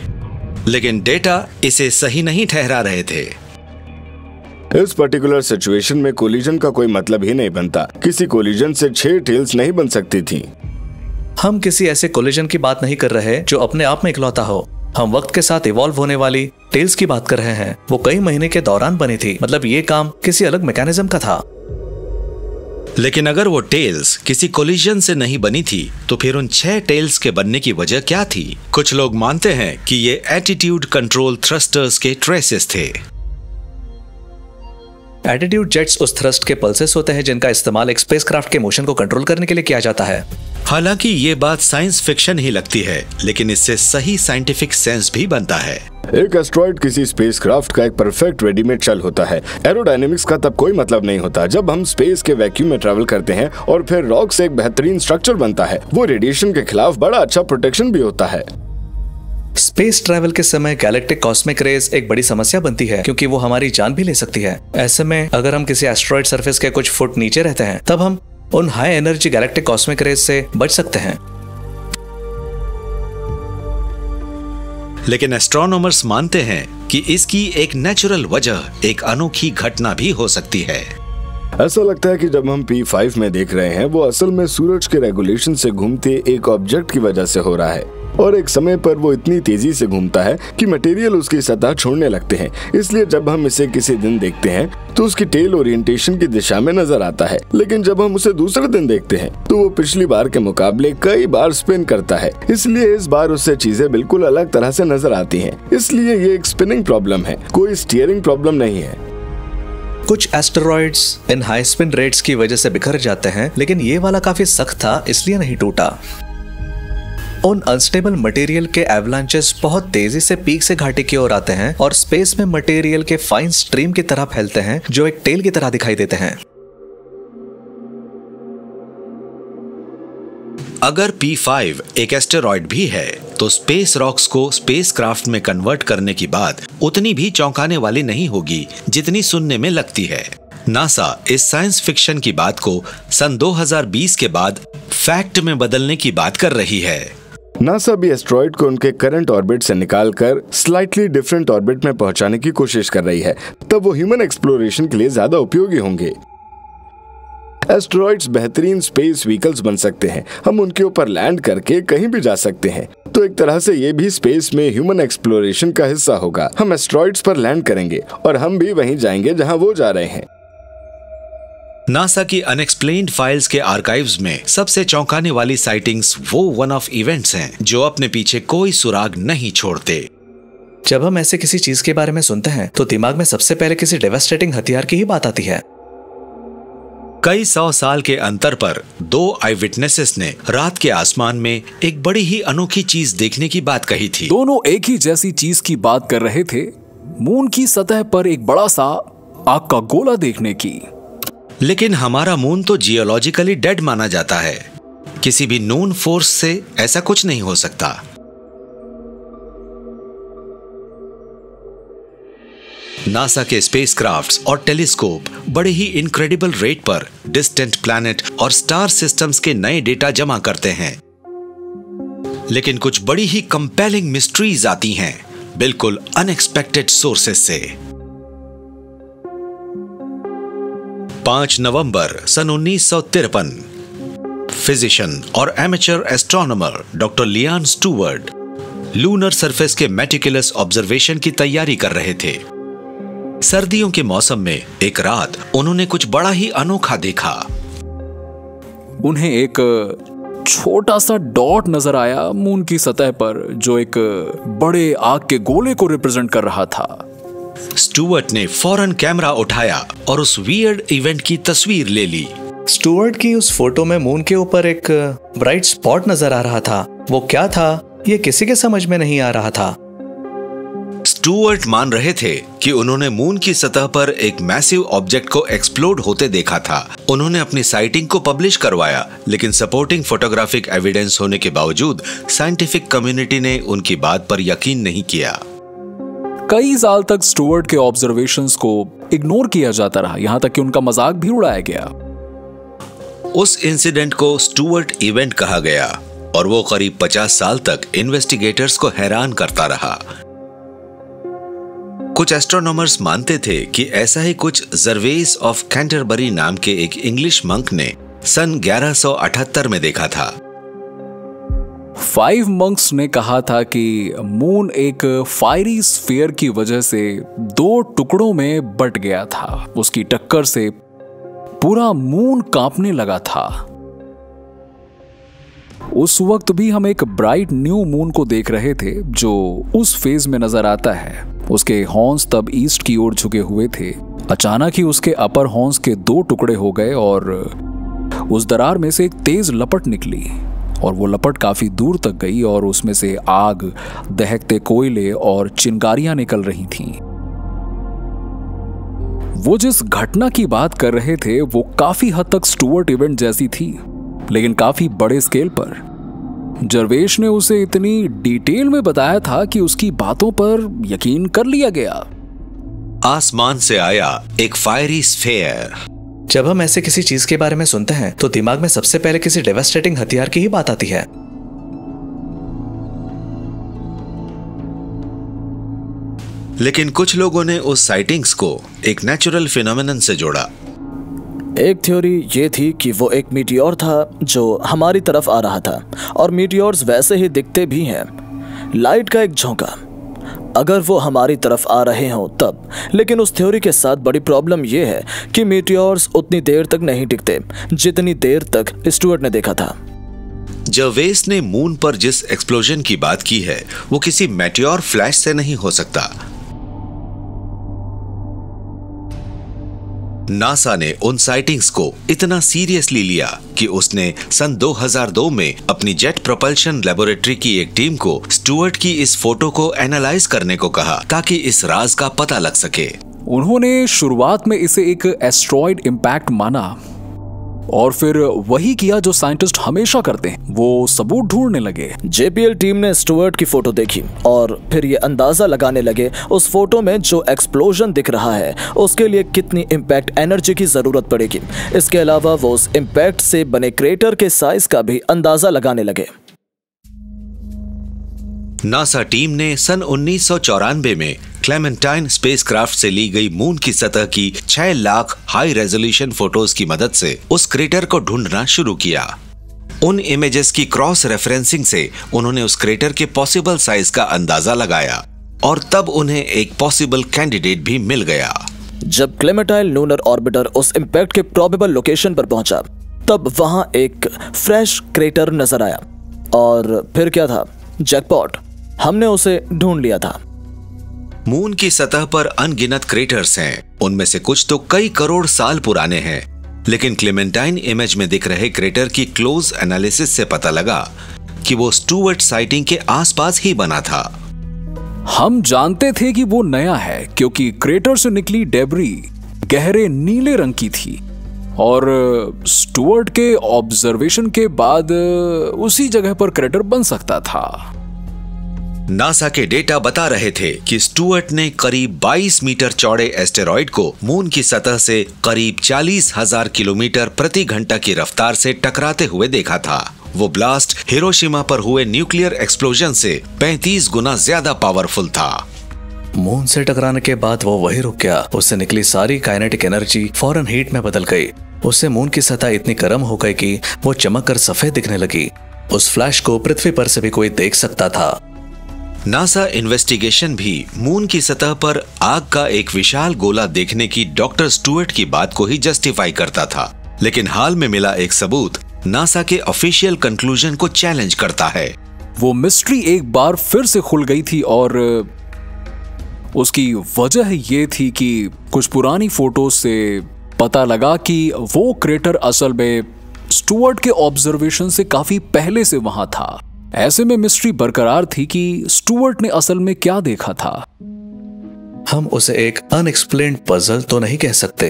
Speaker 1: लेकिन डेटा इसे सही नहीं ठहरा रहे थे।
Speaker 5: इस पर्टिकुलर सिचुएशन में कोलिजन का कोई मतलब ही नहीं बनता। किसी कोलिजन से छह टेल्स नहीं बन सकती थी।
Speaker 2: हम किसी ऐसे कोलिजन की बात नहीं कर रहे जो अपने आप में इकलौता हो। हम वक्त के साथ इवॉल्व होने वाली टेल्स की बात कर रहे हैं। वो कई महीने के दौरान बनी थी। मतलब ये काम किसी अलग मैकेनिज्म का था।
Speaker 1: लेकिन अगर वो टेल्स किसी कोलिजन से नहीं बनी थी तो फिर उन छह टेल्स के बनने की वजह क्या थी? कुछ लोग मानते हैं कि ये एटीट्यूड कंट्रोल थ्रस्टर्स के ट्रेसेस थे।
Speaker 2: एटीट्यूड जेट्स उस थ्रस्ट के पल्सेस होते हैं जिनका इस्तेमाल एक स्पेसक्राफ्ट के मोशन को कंट्रोल करने के लिए किया जाता है।
Speaker 1: हालाँकि ये बात साइंस फिक्शन ही लगती है लेकिन इससे सही साइंटिफिक सेंस भी बनता है।
Speaker 5: एक एस्ट्रॉइड किसी स्पेसक्राफ्ट का एक परफेक्ट रेडीमेड चल होता है। एरोडायनेमिक्स का तब कोई मतलब नहीं होता जब हम स्पेस के वैक्यूम में ट्रेवल करते हैं और फिर रॉक से एक बेहतरीन स्ट्रक्चर बनता है। वो रेडिएशन के खिलाफ बड़ा अच्छा प्रोटेक्शन भी होता है।
Speaker 2: स्पेस ट्रैवल के समय गैलेक्टिक कॉस्मिक रेज एक बड़ी समस्या बनती है क्योंकि वो हमारी जान भी ले सकती है। ऐसे में अगर हम किसी एस्ट्रॉइड सरफेस के कुछ फुट नीचे रहते हैं तब हम उन high energy galactic cosmic rays से बच सकते हैं।
Speaker 1: लेकिन एस्ट्रोनॉमर्स मानते हैं कि इसकी एक नेचुरल वजह एक अनोखी घटना भी हो सकती है।
Speaker 5: ऐसा लगता है कि जब हम P5 में देख रहे हैं वो असल में सूरज के रेगुलेशन से घूमते एक ऑब्जेक्ट की वजह से हो रहा है। और एक समय पर वो इतनी तेज़ी से घूमता है कि मटेरियल उसकी सतह छोड़ने लगते हैं। इसलिए जब हम इसे किसी दिन देखते हैं तो उसकी टेल ओरिएंटेशन की दिशा में नज़र आता है। लेकिन जब हम उसे दूसरे दिन देखते हैं तो वो पिछली बार के मुकाबले कई बार स्पिन करता है। इसलिए इस बार उससे चीज़ें बिल्कुल अलग तरह से नज़र आती हैं। इसलिए ये एक स्पिनिंग प्रॉब्लम है। कोई स्टीयरिंग प्रॉब्लम नहीं है।
Speaker 2: कुछ एस्टेरॉइड्स इन हाई स्पिन रेट्स की वजह से बिखर जाते हैं, लेकिन ये वाला काफ़ी सख्त था, इसलिए नहीं टूटा। उन अनस्टेबल मटेरियल के एवलांचेस बहुत तेज़ी से पीक से घाटी की ओर आते हैं और स्पेस में मटेरियल के फाइन स्ट्रीम की तरह फैलते हैं, जो एक टेल की तरह दिखाई देते हैं।
Speaker 1: अगर P5 एक एस्टेरॉयड भी है तो स्पेस रॉक्स को स्पेस क्राफ्ट में कन्वर्ट करने की बात उतनी भी चौंकाने वाली नहीं होगी, जितनी सुनने में लगती है। नासा इस साइंस फिक्शन की बात को सन 2020 के बाद फैक्ट में बदलने की बात कर रही है।
Speaker 5: नासा भी एस्ट्रॉइड को उनके करंट ऑर्बिट से निकालकर स्लाइटली डिफरेंट ऑर्बिट में पहुँचाने की कोशिश कर रही है। तब वो ह्यूमन एक्सप्लोरेशन के लिए ज़्यादा उपयोगी होंगे। एस्ट्रॉइड्स बेहतरीन स्पेस व्हीकल्स बन सकते हैं। हम उनके ऊपर लैंड करके कहीं भी जा सकते हैं। तो एक तरह से ये भी स्पेस में ह्यूमन एक्सप्लोरेशन का हिस्सा होगा। हम एस्ट्रॉइड्स पर लैंड करेंगे और हम भी वहीं जाएँगे जहाँ वो जा रहे हैं।
Speaker 1: नासा की अनएक्सप्लेन्ड फाइल्स के आर्काइव्स में सबसे चौंकाने वाली साइटिंग्स वो वन ऑफ़ इवेंट्स हैं जो अपने पीछे कोई सुराग नहीं छोड़ते।
Speaker 2: जब हम ऐसे किसी चीज़ के बारे में सुनते हैं तो दिमाग में सबसे पहले किसी डेवास्टेटिंग हथियार की ही बात आती है।
Speaker 1: कई सौ साल के अंतर पर दो आई विटनेसेस ने रात के आसमान में एक बड़ी ही अनोखी चीज़ देखने की बात कही थी।
Speaker 6: दोनों एक ही जैसी चीज़ की बात कर रहे थे मून की सतह पर एक बड़ा सा आग का गोला देखने की।
Speaker 1: लेकिन हमारा मून तो जियोलॉजिकली डेड माना जाता है। किसी भी नून फोर्स से ऐसा कुछ नहीं हो सकता। नासा के स्पेसक्राफ्ट्स और टेलीस्कोप बड़े ही इनक्रेडिबल रेट पर डिस्टेंट प्लैनेट और स्टार सिस्टम्स के नए डेटा जमा करते हैं। लेकिन कुछ बड़ी ही कंपेलिंग मिस्ट्रीज आती हैं, बिल्कुल अनएक्सपेक्टेड सोर्सेस से। 5 नवंबर सन उन्नीस फिजिशियन और amateur astronomer doctor Leon Stuart lunar surface के मेटिकुलस ऑब्जर्वेशन की तैयारी कर रहे थे। सर्दियों के मौसम में एक रात उन्होंने कुछ बड़ा ही अनोखा देखा।
Speaker 6: उन्हें एक छोटा सा डॉट नज़र आया मून की सतह पर, जो एक बड़े आग के गोले को रिप्रेजेंट कर रहा था।
Speaker 1: स्टूवर्ट ने फ़ौरन कैमरा उठाया और उस वियर्ड इवेंट की तस्वीर ले ली।
Speaker 2: स्टूवर्ट की उस फ़ोटो में मून के ऊपर एक ब्राइट स्पॉट नज़र आ रहा था। वो क्या था ये किसी के समझ में नहीं आ रहा था।
Speaker 1: स्टूवर्ट मान रहे थे कि उन्होंने मून की सतह पर एक मैसिव ऑब्जेक्ट को एक्सप्लोड होते देखा था। उन्होंने अपनी साइटिंग को पब्लिश करवाया लेकिन सपोर्टिंग फोटोग्राफिक एविडेंस होने के बावजूद साइंटिफिक कम्युनिटी ने उनकी बात पर यकीन नहीं किया।
Speaker 6: कई साल तक स्टूवर्ट के ऑब्जर्वेशंस को इग्नोर किया जाता रहा, यहाँ तक कि उनका मज़ाक भी उड़ाया गया।
Speaker 1: उस इंसिडेंट को स्टूवर्ट इवेंट कहा गया, और वो करीब 50 साल तक इन्वेस्टिगेटर्स को हैरान करता रहा। कुछ एस्ट्रोनॉमर्स मानते थे कि ऐसा ही कुछ जरवेस ऑफ़ कैंटरबरी नाम के एक इंग्लिश मंक ने सन 1178 में देखा था।
Speaker 6: फाइव मंक्स ने कहा था कि मून एक फायरी स्फीयर की वजह से दो टुकड़ों में बट गया था। उसकी टक्कर से पूरा मून कांपने लगा था। उस वक्त भी हम एक ब्राइट न्यू मून को देख रहे थे, जो उस फ़ेज़ में नज़र आता है। उसके हॉर्न्स तब ईस्ट की ओर झुके हुए थे। अचानक ही उसके अपर हॉर्न्स के दो टुकड़े हो गए और उस दरार में से एक तेज लपट निकली। और वो लपट काफ़ी दूर तक गई और उसमें से आग, दहकते कोयले और चिंगारियाँ निकल रही थीं। वो जिस घटना की बात कर रहे थे, वो काफ़ी हद तक स्टूवर्ट इवेंट जैसी थी, लेकिन काफ़ी बड़े स्केल पर। जरवेश ने उसे इतनी डिटेल में बताया था कि उसकी बातों पर यकीन कर लिया गया।
Speaker 1: आसमान से आया एक फायरी स्फेयर
Speaker 2: जब हम ऐसे किसी चीज़ के बारे में सुनते हैं तो दिमाग में सबसे पहले किसी डेवास्टेटिंग हथियार की ही बात आती है।
Speaker 1: लेकिन कुछ लोगों ने उस साइटिंग्स को एक नेचुरल फिनोमिनन से जोड़ा।
Speaker 3: एक थ्योरी ये थी कि वो एक मीटियोर था जो हमारी तरफ़ आ रहा था और मीटियोर्स वैसे ही दिखते भी हैं। लाइट का एक झोंका। अगर वो हमारी तरफ़ आ रहे हों, तब। लेकिन उस थ्योरी के साथ बड़ी प्रॉब्लम यह है कि मीटियोर्स उतनी देर तक नहीं टिकते, जितनी देर तक स्टूअर्ट ने देखा था।
Speaker 1: जवेस ने मून पर जिस एक्सप्लोजन की बात की है, वो किसी मेट्योर फ्लैश से नहीं हो सकता। नासा ने उन साइटिंग्स को इतना सीरियसली लिया कि उसने सन 2002 में अपनी जेट प्रोपल्शन लेबोरेटरी की एक टीम को स्टुअर्ट की इस फ़ोटो को एनालाइज करने को कहा ताकि इस राज का पता लग सके।
Speaker 6: उन्होंने शुरुआत में इसे एक एस्ट्रॉइड इम्पैक्ट माना। और फिर वही किया जो साइंटिस्ट हमेशा करते हैं। वो सबूत ढूँढने लगे।
Speaker 3: जेपीएल टीम ने स्टुअर्ट की फ़ोटो देखी और फिर ये अंदाज़ा लगाने लगे उस फ़ोटो में जो एक्सप्लोजन दिख रहा है उसके लिए कितनी इम्पैक्ट एनर्जी की ज़रूरत पड़ेगी। इसके अलावा वो उस इम्पैक्ट से बने क्रेटर के साइज़ का भी अंदाज़ा लगाने लगे।
Speaker 1: नासा टीम ने सन उन्नीस सौ चौरानवे में क्लेमेंटाइन स्पेसक्राफ्ट से ली गई मून की सतह की 6 लाख हाई रेजोल्यूशन फ़ोटोज़ की मदद से उस क्रेटर को ढूंढना शुरू किया। उन इमेजेस की क्रॉस रेफरेंसिंग से उन्होंने उस क्रेटर के पॉसिबल साइज़ का अंदाज़ा लगाया और तब उन्हें एक पॉसिबल कैंडिडेट भी मिल गया।
Speaker 3: जब क्लेमेटाइल लूनर ऑर्बिटर उस इम्पैक्ट के प्रोबेबल लोकेशन पर पहुँचा, तब वहाँ एक फ्रेश क्रेटर नज़र आया। और फिर क्या था? जैकपॉट हमने उसे ढूंढ लिया था।
Speaker 1: मून की सतह पर अनगिनत क्रेटर्स हैं। उनमें से कुछ तो कई करोड़ साल पुराने हैं। लेकिन क्लेमेंटाइन इमेज में दिख रहे क्रेटर की क्लोज एनालिसिस से पता लगा कि वो स्टूवर्ट साइटिंग के आसपास ही बना था।
Speaker 6: हम जानते थे कि वो नया है, क्योंकि क्रेटर से निकली डेबरी गहरे नीले रंग की थी। और स्टुअर्ट के ऑब्जर्वेशन के बाद उसी जगह पर क्रेटर बन सकता था।
Speaker 1: नासा के डेटा बता रहे थे कि स्टुअर्ट ने करीब 22 मीटर चौड़े एस्टेरॉइड को मून की सतह से करीब चालीस हज़ार किलोमीटर प्रति घंटा की रफ्तार से टकराते हुए देखा था। वो ब्लास्ट हिरोशिमा पर हुए न्यूक्लियर एक्सप्लोजन से 35 गुना ज़्यादा पावरफुल था।
Speaker 2: मून से टकराने के बाद वो वही रुक गया। उससे निकली सारी काइनेटिक एनर्जी फ़ौरन हीट में बदल गई। उससे मून की सतह इतनी गर्म हो गई कि वो चमक कर सफ़ेद दिखने लगी। उस फ्लैश को पृथ्वी पर से भी कोई देख सकता था।
Speaker 1: नासा इन्वेस्टिगेशन भी मून की सतह पर आग का एक विशाल गोला देखने की डॉक्टर स्टुअर्ट की बात को ही जस्टिफाई करता था। लेकिन हाल में मिला एक सबूत, नासा के ऑफिशियल कंक्लूजन को चैलेंज करता है।
Speaker 6: वो मिस्ट्री एक बार फिर से खुल गई थी और उसकी वजह ये थी कि कुछ पुरानी फ़ोटो से पता लगा कि वो क्रेटर असल में स्टुअर्ट के ऑब्जर्वेशन से काफ़ी पहले से वहाँ था। ऐसे में मिस्ट्री बरकरार थी कि स्टुअर्ट ने असल में क्या देखा था।
Speaker 2: हम उसे एक अनएक्सप्लेन्ड पजल तो नहीं कह सकते।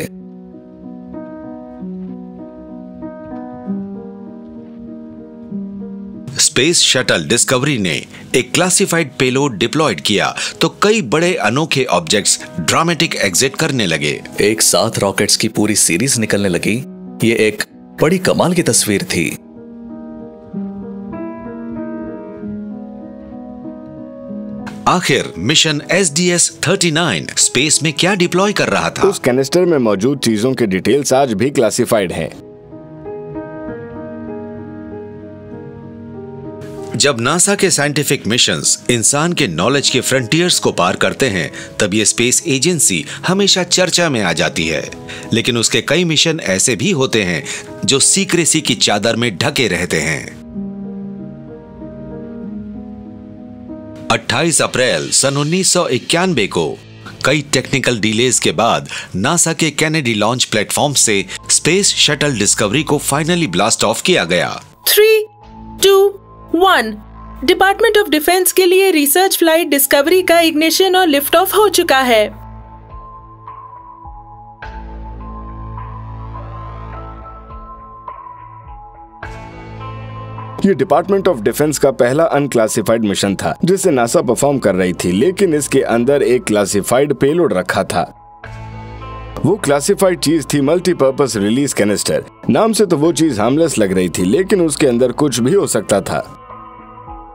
Speaker 1: स्पेस शटल डिस्कवरी ने एक क्लासिफाइड पेलोड डिप्लॉयड किया तो कई बड़े अनोखे ऑब्जेक्ट्स ड्रामेटिक एग्जिट करने लगे।
Speaker 2: एक साथ रॉकेट्स की पूरी सीरीज़ निकलने लगी। ये एक बड़ी कमाल की तस्वीर थी।
Speaker 1: आखिर mission S D S thirty nine space में क्या डिप्लॉय कर रहा था?
Speaker 5: उस कैनिस्टर में मौजूद चीज़ों के डिटेल्स आज भी क्लासिफाइड हैं।
Speaker 1: जब नासा के साइंटिफिक मिशंस इंसान के नॉलेज के फ्रंटियर्स को पार करते हैं तब ये स्पेस एजेंसी हमेशा चर्चा में आ जाती है। लेकिन उसके कई मिशन ऐसे भी होते हैं जो सीक्रेसी की चादर में ढके रहते हैं। 28 अप्रैल सन उन्नीस सौ इक्यानबे को कई टेक्निकल डिलेज के बाद नासा के कैनेडी लॉन्च प्लेटफॉर्म से स्पेस शटल डिस्कवरी को फाइनली ब्लास्ट ऑफ़ किया गया।
Speaker 7: Three two one department of defence के लिए रिसर्च फ़्लाइट डिस्कवरी का इग्निशन और लिफ्ट ऑफ़ हो चुका है।
Speaker 5: ये डिपार्टमेंट ऑफ़ डिफेंस का पहला अनक्लासिफाइड मिशन था, जिसे नासा परफॉर्म कर रही थी, लेकिन इसके अंदर एक क्लासिफाइड पेलोड रखा था। वो क्लासिफाइड चीज़ थी मल्टीपर्पज रिलीज़ कैनिस्टर नाम से तो वो चीज़ हार्मलेस लग रही थी, लेकिन उसके अंदर कुछ भी हो सकता था।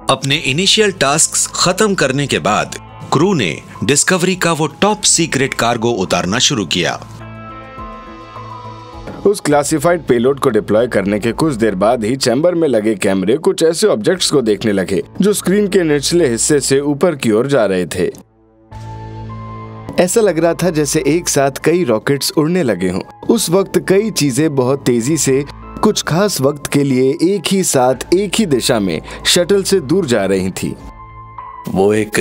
Speaker 1: अपने इनिशियल टास्क खत्म करने के बाद क्रू ने डिस्कवरी का वो टॉप सीक्रेट कार्गो उतारना शुरू किया।
Speaker 5: उस क्लासिफाइड पेलोड को डिप्लॉय करने के कुछ देर बाद ही चैम्बर में लगे कैमरे कुछ ऐसे ऑब्जेक्ट्स को देखने लगे, जो स्क्रीन के निचले हिस्से से ऊपर की ओर जा रहे थे। ऐसा लग रहा था जैसे एक साथ कई रॉकेट्स उड़ने लगे हों। उस वक्त कई चीज़ें बहुत तेज़ी से, कुछ खास वक्त के लिए एक ही साथ, एक ही दिशा में शटल से दूर जा रही थी।
Speaker 2: वो एक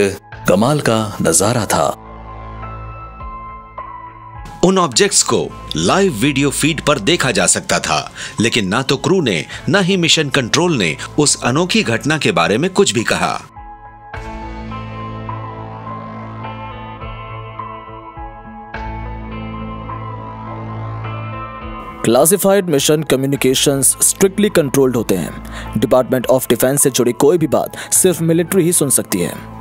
Speaker 2: कमाल का नज़ारा था।
Speaker 1: उन ऑब्जेक्ट्स को लाइव वीडियो फ़ीड पर देखा जा सकता था, लेकिन ना तो क्रू ने, न ही मिशन कंट्रोल ने उस अनोखी घटना के बारे में कुछ भी कहा।
Speaker 3: Classified mission communications strictly controlled होते हैं। डिपार्टमेंट ऑफ़ डिफेंस से जुड़ी कोई भी बात सिर्फ़ मिलिट्री ही सुन सकती है।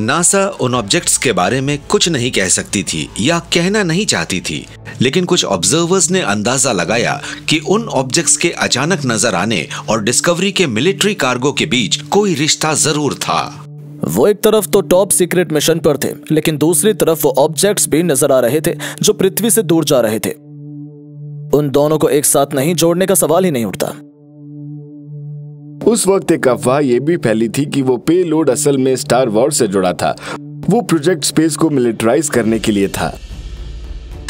Speaker 1: नासा उन ऑब्जेक्ट्स के बारे में कुछ नहीं कह सकती थी या कहना नहीं चाहती थी। लेकिन कुछ ऑब्जर्वर्स ने अंदाज़ा लगाया कि उन ऑब्जेक्ट्स के अचानक नज़र आने और डिस्कवरी के मिलिट्री कार्गो के बीच कोई रिश्ता ज़रूर था।
Speaker 3: वो एक तरफ़ तो टॉप सीक्रेट मिशन पर थे, लेकिन दूसरी तरफ़ वो ऑब्जेक्ट्स भी नज़र आ रहे थे, जो पृथ्वी से दूर जा रहे थे। उन दोनों को एक साथ नहीं जोड़ने का सवाल ही नहीं उठता।
Speaker 5: उस वक्त एक अफवाह ये भी फैली थी कि वो पे लोड असल में स्टार वॉर से जुड़ा था। वो प्रोजेक्ट स्पेस को मिलिटराइज करने के लिए था।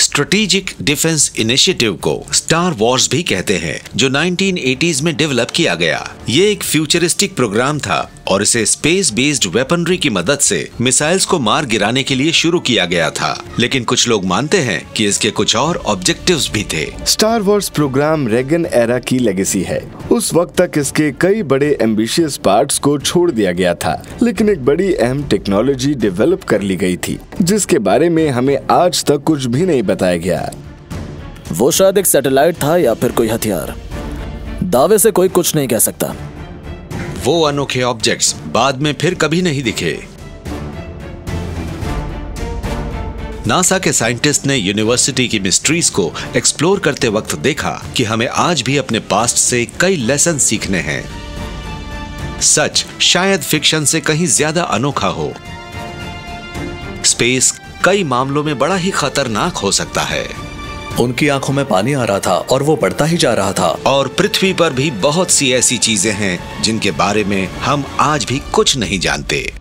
Speaker 1: स्ट्रेटेजिक डिफेंस इनिशिएटिव को स्टार वॉर्स भी कहते हैं, जो 1980s में डेवलप किया गया। ये एक फ्यूचरिस्टिक प्रोग्राम था और इसे स्पेस बेस्ड वेपनरी की मदद से मिसाइल्स को मार गिराने के लिए शुरू किया गया था। लेकिन कुछ लोग मानते हैं कि इसके कुछ और ऑब्जेक्टिव्स भी थे।
Speaker 5: Star wars programme Reagan era की लेगेसी है। उस वक्त तक इसके कई बड़े एम्बिशियस पार्ट्स को छोड़ दिया गया था, लेकिन एक बड़ी अहम टेक्नोलॉजी डेवलप कर ली गई थी, जिसके बारे में हमें आज तक कुछ भी नहीं बताया गया है।
Speaker 3: वो शायद एक सैटेलाइट था या फिर कोई हथियार। दावे से कोई कुछ नहीं कह सकता।
Speaker 1: वो अनोखे ऑब्जेक्ट्स बाद में फिर कभी नहीं दिखे। नासा के साइंटिस्ट ने यूनिवर्सिटी की मिस्ट्रीज को एक्सप्लोर करते वक्त देखा कि हमें आज भी अपने पास्ट से कई लेसन सीखने हैं। सच, शायद फिक्शन से कहीं ज़्यादा अनोखा हो। स्पेस कई मामलों में बड़ा ही खतरनाक हो सकता है।
Speaker 2: उनकी आँखों में पानी आ रहा था और वो बढ़ता ही जा रहा था।
Speaker 1: और पृथ्वी पर भी बहुत सी ऐसी चीज़ें हैं जिनके बारे में हम आज भी कुछ नहीं जानते।